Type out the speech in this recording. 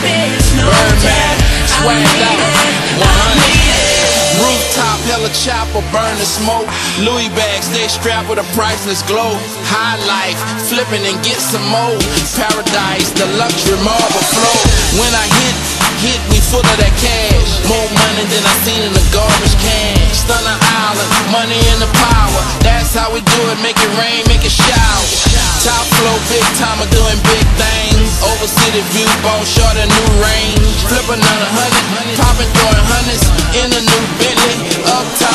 Birdman, swagged out, 100. I made it. Rooftop, hella chopper, burn the smoke. Louis bags, they strapped with a priceless glow. High life, flipping and get some more. Paradise, the luxury marble flow. When I hit, hit, we full of that cash. More money than I seen in the garbage can. Stunna Island, money and the power. That's how we do it, make it rain, make it shower. Keep on short a new range. Flip another hundred. Popping, throwing hundreds in a new Bentley. up top.